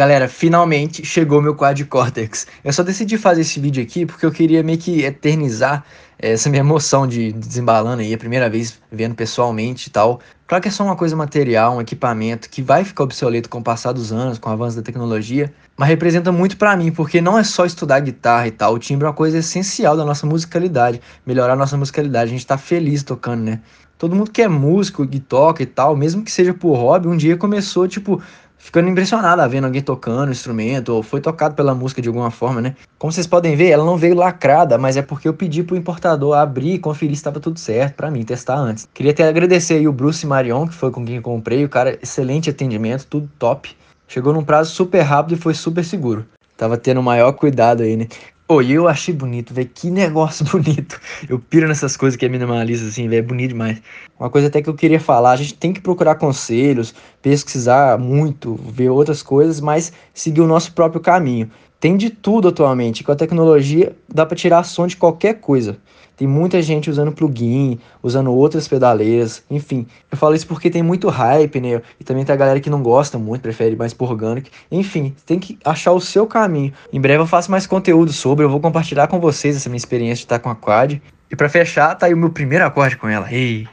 Galera, finalmente chegou meu quadcórtex. Eu só decidi fazer esse vídeo aqui porque eu queria meio que eternizar essa minha emoção de desembalando aí a primeira vez vendo pessoalmente e tal. Claro que é só uma coisa material, um equipamento que vai ficar obsoleto com o passar dos anos, com o avanço da tecnologia, mas representa muito para mim, porque não é só estudar guitarra e tal, o timbre é uma coisa essencial da nossa musicalidade, melhorar a nossa musicalidade, a gente tá feliz tocando, né? Todo mundo que é músico, que toca e tal, mesmo que seja por hobby, um dia começou, tipo, ficando impressionada vendo alguém tocando instrumento, ou foi tocado pela música de alguma forma, né? Como vocês podem ver, ela não veio lacrada, mas é porque eu pedi pro importador abrir e conferir se estava tudo certo para mim testar antes. Queria até agradecer aí o Bruce Marion, que foi com quem eu comprei, o cara, excelente atendimento, tudo top. Chegou num prazo super rápido e foi super seguro. Tava tendo o maior cuidado aí, né? Pô, eu achei bonito, velho. Que negócio bonito. Eu piro nessas coisas que é minimalista, assim, velho. É bonito demais. Uma coisa até que eu queria falar: a gente tem que procurar conselhos, pesquisar muito, ver outras coisas, mas seguir o nosso próprio caminho. Tem de tudo atualmente. Com a tecnologia, dá para tirar som de qualquer coisa. Tem muita gente usando plugin, usando outras pedaleiras, enfim. Eu falo isso porque tem muito hype, né? E também tem a galera que não gosta muito, prefere mais por orgânico. Enfim, tem que achar o seu caminho. Em breve eu faço mais conteúdo sobre, eu vou compartilhar com vocês essa minha experiência de estar com a Quad. E para fechar, tá aí o meu primeiro acorde com ela. Ei!